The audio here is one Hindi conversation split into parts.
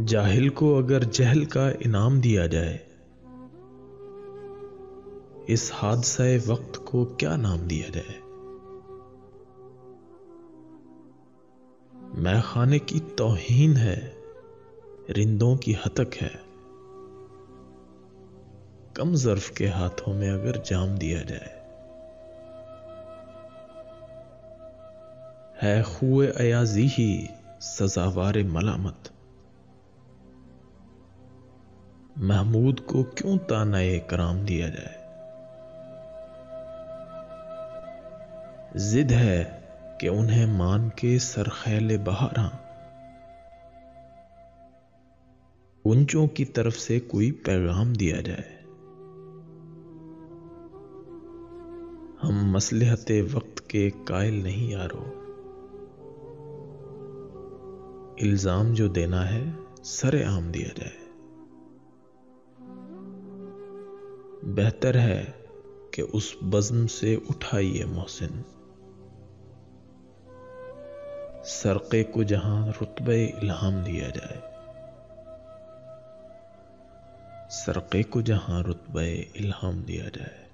जाहिल को अगर जहल का इनाम दिया जाए, इस हादसा वक्त को क्या नाम दिया जाए? मैं खाने की तोहीन है, रिंदों की हतक है। कम जर्फ के हाथों में अगर जाम दिया जाए। है खुए अयाजी ही सजावार मलामत। महमूद को क्यों तानाए कराम दिया जाए? जिद है कि उन्हें मान के सरखैल बहारा ऊंचों की तरफ़ से कोई पैगाम दिया जाए। हम मसलहत वक्त के कायल नहीं यारो। इल्ज़ाम जो देना है सरे आम दिया जाए। बेहतर है कि उस बज्म से उठाइए मोहसिन। सरके को जहाँ रुतबे इल्हाम दिया जाए। सरके को जहाँ रुतबे इल्हाम दिया जाए।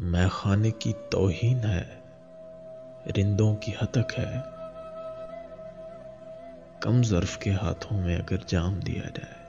मैं खाने की तोहीन है, रिंदों की हतक है। कम जर्फ के हाथों में अगर जाम दिया जाए।